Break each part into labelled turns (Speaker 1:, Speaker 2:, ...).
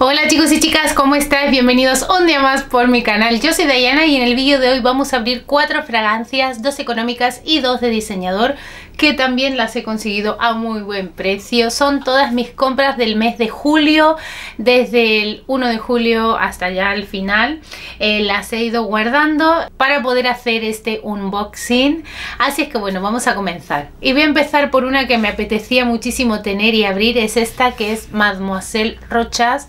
Speaker 1: Hola chicos y chicas, ¿cómo estáis? Bienvenidos un día más por mi canal. Yo soy Diana y en el vídeo de hoy vamos a abrir cuatro fragancias, dos económicas y dos de diseñador que también las he conseguido a muy buen precio. Son todas mis compras del mes de julio, desde el 1 de julio hasta ya el final. Eh, las he ido guardando para poder hacer este unboxing. Así es que bueno, vamos a comenzar. Y voy a empezar por una que me apetecía muchísimo tener y abrir. Es esta que es Mademoiselle Rochas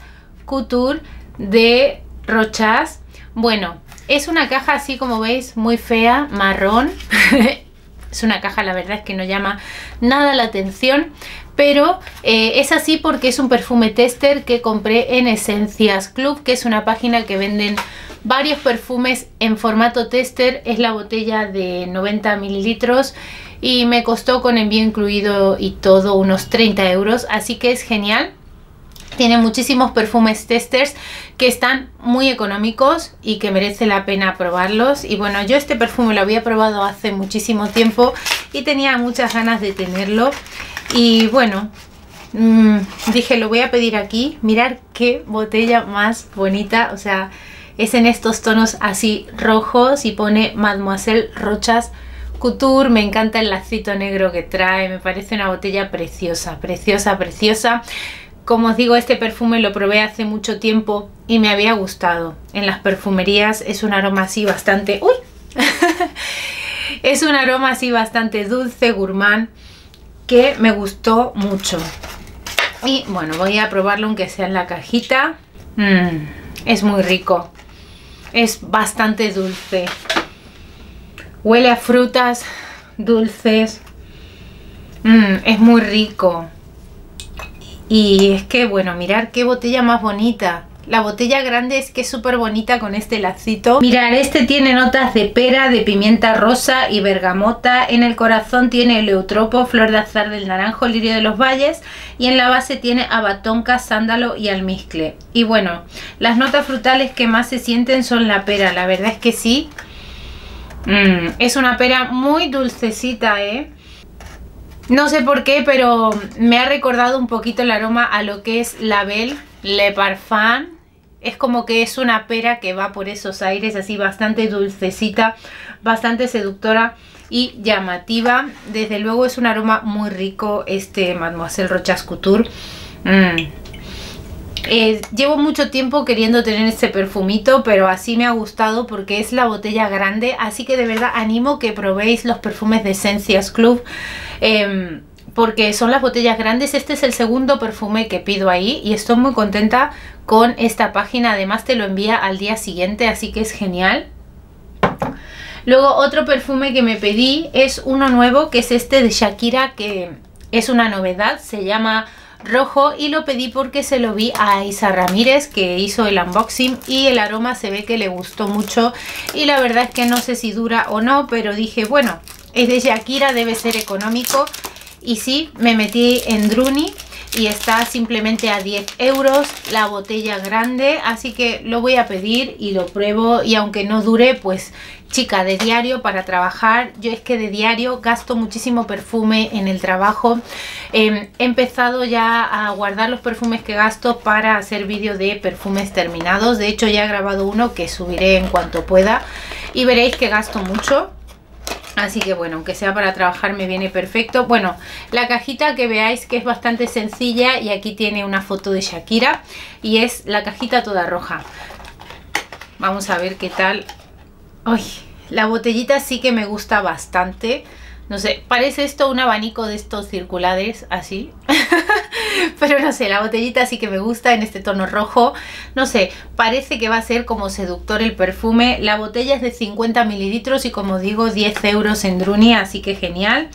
Speaker 1: Couture de Rochas. Bueno, es una caja así como veis muy fea, marrón. es una caja la verdad es que no llama nada la atención. Pero eh, es así porque es un perfume tester que compré en Esencias Club, que es una página que venden varios perfumes en formato tester. Es la botella de 90 mililitros y me costó con envío incluido y todo unos 30 euros. Así que es genial. Tiene muchísimos perfumes testers que están muy económicos y que merece la pena probarlos. Y bueno, yo este perfume lo había probado hace muchísimo tiempo y tenía muchas ganas de tenerlo. Y bueno, mmm, dije lo voy a pedir aquí. Mirar qué botella más bonita. O sea, es en estos tonos así rojos y pone Mademoiselle Rochas Couture, me encanta el lacito negro que trae, me parece una botella preciosa, preciosa, preciosa. Como os digo, este perfume lo probé hace mucho tiempo y me había gustado. En las perfumerías es un aroma así bastante... ¡Uy! es un aroma así bastante dulce, gourmand, que me gustó mucho. Y bueno, voy a probarlo aunque sea en la cajita. Mm, es muy rico. Es bastante dulce. Huele a frutas dulces. Mm, es muy rico. Y es que, bueno, mirar qué botella más bonita. La botella grande es que es súper bonita con este lacito. Mirar, este tiene notas de pera, de pimienta rosa y bergamota. En el corazón tiene leutropo, flor de azar del naranjo, lirio de los valles. Y en la base tiene abatonca, sándalo y almizcle. Y bueno, las notas frutales que más se sienten son la pera. La verdad es que sí. Mm, es una pera muy dulcecita, ¿eh? No sé por qué, pero me ha recordado un poquito el aroma a lo que es la Belle Le Parfum. Es como que es una pera que va por esos aires así bastante dulcecita, bastante seductora y llamativa. Desde luego es un aroma muy rico este Mademoiselle Rochas Couture. Mm. Eh, llevo mucho tiempo queriendo tener este perfumito, pero así me ha gustado porque es la botella grande. Así que de verdad animo que probéis los perfumes de Esencias Club. Em, porque son las botellas grandes. Este es el segundo perfume que pido ahí y estoy muy contenta con esta página. Además te lo envía al día siguiente, así que es genial. Luego otro perfume que me pedí es uno nuevo, que es este de Shakira, que es una novedad. Se llama rojo y lo pedí porque se lo vi a Isa Ramírez que hizo el unboxing y el aroma se ve que le gustó mucho y la verdad es que no sé si dura o no, pero dije bueno, es de Shakira, debe ser económico. Y sí, me metí en Druni y está simplemente a 10 euros la botella grande. Así que lo voy a pedir y lo pruebo. Y aunque no dure, pues chica, de diario para trabajar. Yo es que de diario gasto muchísimo perfume en el trabajo. Eh, he empezado ya a guardar los perfumes que gasto para hacer vídeos de perfumes terminados. De hecho ya he grabado uno que subiré en cuanto pueda. Y veréis que gasto mucho. Así que bueno, aunque sea para trabajar me viene perfecto. Bueno, la cajita que veáis que es bastante sencilla y aquí tiene una foto de Shakira y es la cajita toda roja. Vamos a ver qué tal. Ay, la botellita sí que me gusta bastante. No sé, parece esto un abanico de estos circulares, así. Pero no sé, la botellita sí que me gusta en este tono rojo. No sé, parece que va a ser como seductor el perfume. La botella es de 50 mililitros y como digo 10 euros en Druni, así que genial.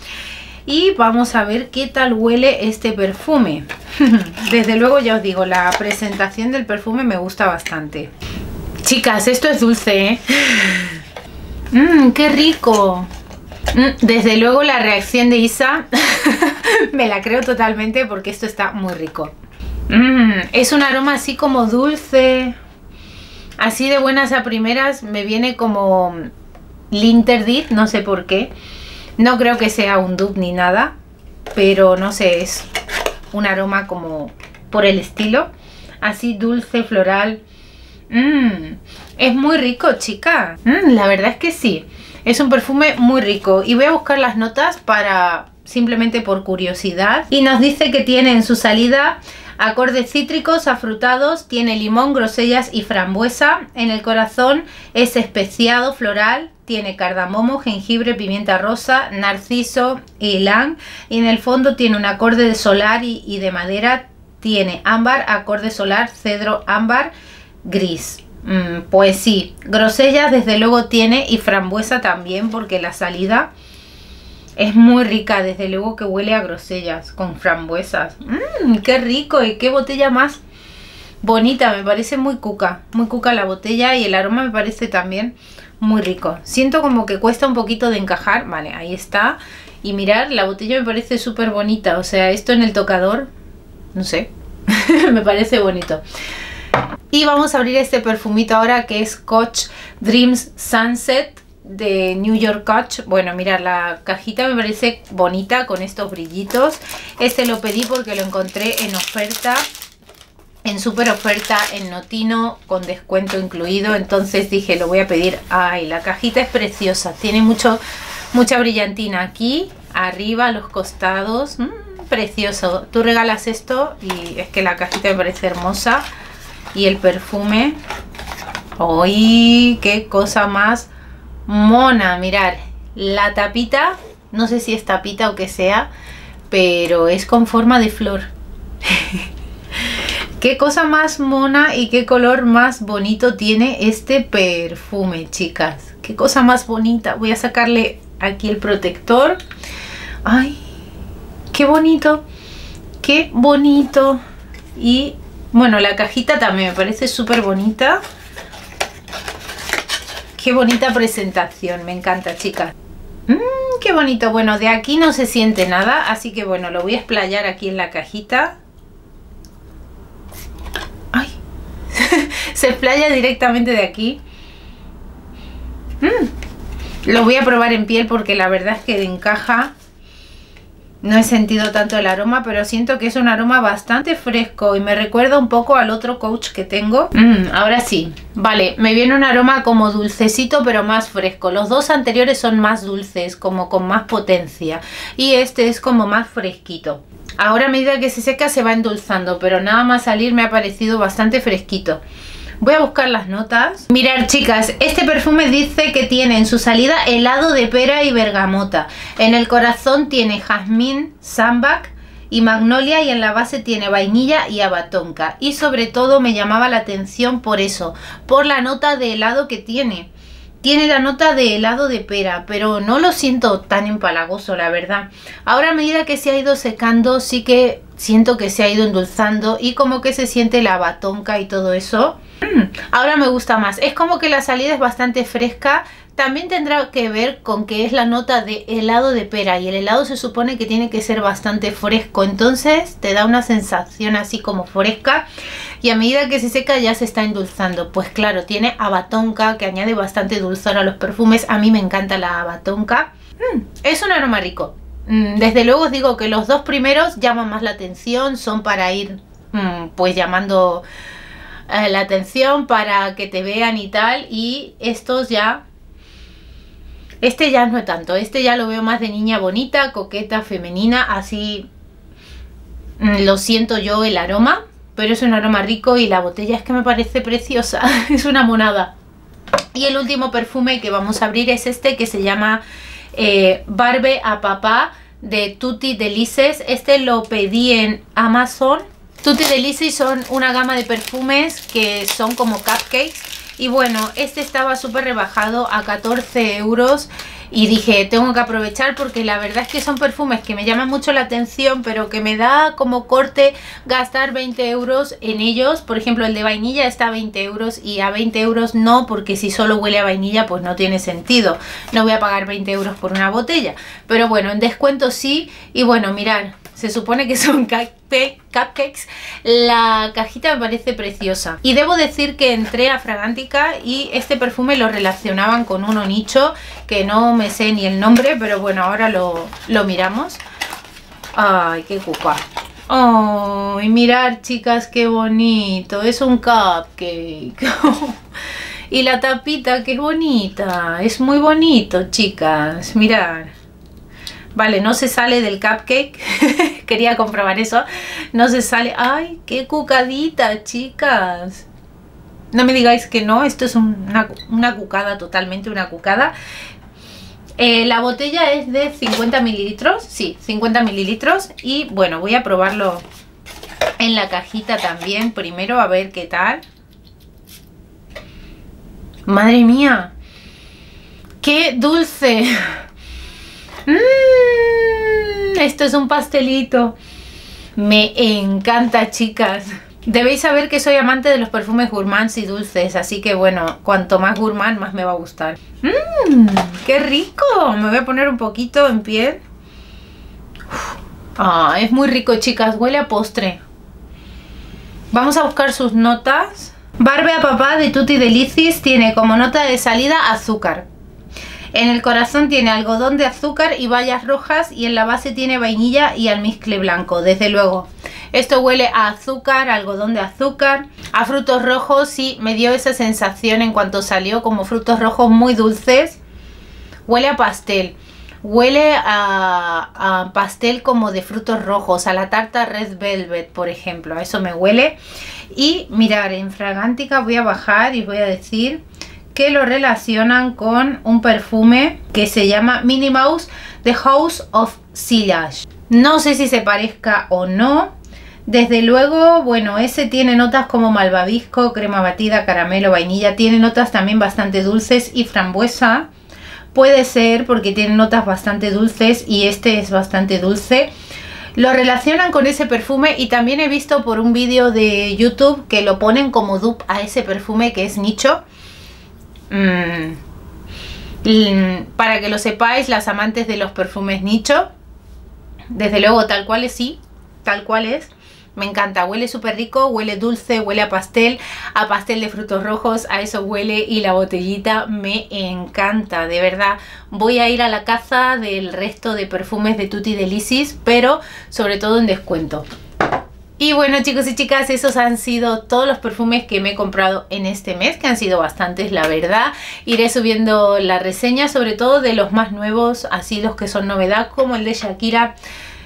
Speaker 1: Y vamos a ver qué tal huele este perfume. Desde luego ya os digo, la presentación del perfume me gusta bastante. Chicas, esto es dulce, ¿eh? Mmm, qué rico. Mm, desde luego la reacción de Isa me la creo totalmente porque esto está muy rico. Mm, es un aroma así como dulce. Así de buenas a primeras me viene como Linterdit, no sé por qué. No creo que sea un dupe ni nada, pero no sé, es un aroma como por el estilo. así dulce, floral. Mmm, es muy rico, chica. Mm, la verdad es que sí. Es un perfume muy rico. Y voy a buscar las notas para simplemente por curiosidad. Y nos dice que tiene en su salida acordes cítricos, afrutados, tiene limón, grosellas y frambuesa. En el corazón es especiado, floral, tiene cardamomo, jengibre, pimienta rosa, narciso y ylang. Y en el fondo tiene un acorde de solar y, y de madera, tiene ámbar, acorde solar, cedro, ámbar, gris. Mm, pues sí, grosellas desde luego tiene y frambuesa también porque la salida es muy rica, desde luego que huele a grosellas con frambuesas. Mmm, qué rico y qué botella más bonita, me parece muy cuca, muy cuca la botella y el aroma me parece también muy rico. Siento como que cuesta un poquito de encajar, vale, ahí está. Y mirar, la botella me parece súper bonita, o sea, esto en el tocador, no sé, me parece bonito. Y vamos a abrir este perfumito ahora que es Coach Dreams Sunset de New York Coach. Bueno, mira, la cajita me parece bonita con estos brillitos. Este lo pedí porque lo encontré en oferta, en super oferta en Notino con descuento incluido. Entonces dije, lo voy a pedir. Ay, la cajita es preciosa, tiene mucho, mucha brillantina aquí, arriba, a los costados. Mm, precioso. Tú regalas esto y es que la cajita me parece hermosa y el perfume ¡Uy! ¡Qué cosa más mona! Mirar, la tapita, no sé si es tapita o que sea, pero es con forma de flor. qué cosa más mona y qué color más bonito tiene este perfume, chicas. Qué cosa más bonita. Voy a sacarle aquí el protector. ¡Ay! ¡Qué bonito! ¡Qué bonito! Y bueno, la cajita también me parece súper bonita. Qué bonita presentación, me encanta, chicas. Mmm, qué bonito. Bueno, de aquí no se siente nada, así que bueno, lo voy a explayar aquí en la cajita. ¡Ay! se explaya directamente de aquí. Mmm, lo voy a probar en piel porque la verdad es que encaja no he sentido tanto el aroma, pero siento que es un aroma bastante fresco y me recuerda un poco al otro coach que tengo. Mm, ahora sí, vale, me viene un aroma como dulcecito pero más fresco. Los dos anteriores son más dulces, como con más potencia. Y este es como más fresquito. Ahora a medida que se seca se va endulzando, pero nada más salir me ha parecido bastante fresquito. Voy a buscar las notas. Mirar, chicas, este perfume dice que tiene en su salida helado de pera y bergamota. En el corazón tiene jazmín, sambac y magnolia y en la base tiene vainilla y abatonca. Y sobre todo me llamaba la atención por eso, por la nota de helado que tiene. Tiene la nota de helado de pera, pero no lo siento tan empalagoso, la verdad. Ahora a medida que se ha ido secando, sí que siento que se ha ido endulzando y como que se siente la batonca y todo eso. Mm, ahora me gusta más. Es como que la salida es bastante fresca. También tendrá que ver con que es la nota de helado de pera y el helado se supone que tiene que ser bastante fresco. Entonces te da una sensación así como fresca y a medida que se seca ya se está endulzando. Pues claro, tiene abatonca que añade bastante dulzor a los perfumes. A mí me encanta la abatonca. Mm, es un aroma rico. Mm, desde luego os digo que los dos primeros llaman más la atención, son para ir pues llamando eh, la atención para que te vean y tal. Y estos ya... Este ya no es tanto, este ya lo veo más de niña bonita, coqueta, femenina, así mm, lo siento yo el aroma, pero es un aroma rico y la botella es que me parece preciosa, es una monada. Y el último perfume que vamos a abrir es este que se llama eh, Barbe a Papá de Tutti Delices. Este lo pedí en Amazon Tutti Delici son una gama de perfumes que son como cupcakes. Y bueno, este estaba súper rebajado a 14 euros y dije, tengo que aprovechar porque la verdad es que son perfumes que me llaman mucho la atención, pero que me da como corte gastar 20 euros en ellos. Por ejemplo, el de vainilla está a 20 euros y a 20 euros no, porque si solo huele a vainilla, pues no tiene sentido. No voy a pagar 20 euros por una botella. Pero bueno, en descuento sí. Y bueno, mirar, se supone que son cupcakes. La cajita me parece preciosa. Y debo decir que entré a Fragántica y este perfume lo relacionaban con uno nicho, que no me sé ni el nombre, pero bueno, ahora lo, miramos. Ay, qué cuca. Oh, y mirar chicas qué bonito, es un cupcake. y la tapita qué bonita, es muy bonito chicas, mirar. Vale, no se sale del cupcake. Quería comprobar eso. No se sale. ¡Ay, qué cucadita, chicas! No me digáis que no. Esto es una, una cucada, totalmente una cucada. Eh, la botella es de 50 mililitros, sí, 50 mililitros y bueno, voy a probarlo en la cajita también primero a ver qué tal. Madre mía, qué dulce. Mm, esto es un pastelito. Me encanta, chicas. Debéis saber que soy amante de los perfumes gourmands y dulces, así que bueno, cuanto más gourmand más me va a gustar. ¡Mmm! ¡Qué rico! Me voy a poner un poquito en piel. Ah, es muy rico, chicas. Huele a postre. Vamos a buscar sus notas. Barbe a papá de Tutti Delicis tiene como nota de salida azúcar. En el corazón tiene algodón de azúcar y bayas rojas y en la base tiene vainilla y almizcle blanco, desde luego. Esto huele a azúcar, algodón de azúcar, a frutos rojos y me dio esa sensación en cuanto salió como frutos rojos muy dulces. Huele a pastel. Huele a, pastel como de frutos rojos, a la tarta Red Velvet, por ejemplo. A eso me huele. Y mirar, en Fragántica voy a bajar y voy a decir que lo relacionan con un perfume que se llama Minnie Mouse The House of Sillage. No sé si se parezca o no, desde luego, bueno, ese tiene notas como malvavisco, crema batida, caramelo, vainilla. Tiene notas también bastante dulces y frambuesa. Puede ser porque tiene notas bastante dulces y este es bastante dulce. Lo relacionan con ese perfume y también he visto por un vídeo de YouTube que lo ponen como dupe a ese perfume que es nicho. Mm. Para que lo sepáis, las amantes de los perfumes nicho, desde luego tal cual es sí, tal cual es. Me encanta, huele súper rico, huele dulce, huele a pastel, a pastel de frutos rojos, a eso huele y la botellita me encanta, de verdad. Voy a ir a la caza del resto de perfumes de Tutti Delicis, pero sobre todo en descuento. Y bueno chicos y chicas, esos han sido todos los perfumes que me he comprado en este mes, que han sido bastantes la verdad. Iré subiendo la reseña, sobre todo de los más nuevos, así los que son novedad, como el de Shakira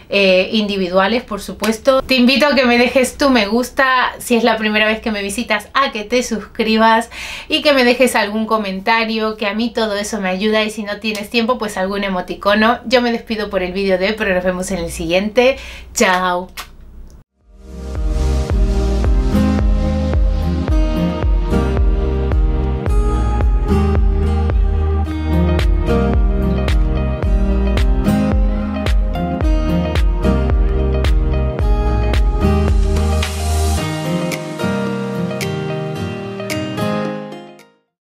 Speaker 1: eh, individuales, por supuesto. Te invito a que me dejes tu me gusta si es la primera vez que me visitas, a que te suscribas y que me dejes algún comentario, que a mí todo eso me ayuda y si no tienes tiempo, pues algún emoticono. Yo me despido por el vídeo de hoy, pero nos vemos en el siguiente. Chao.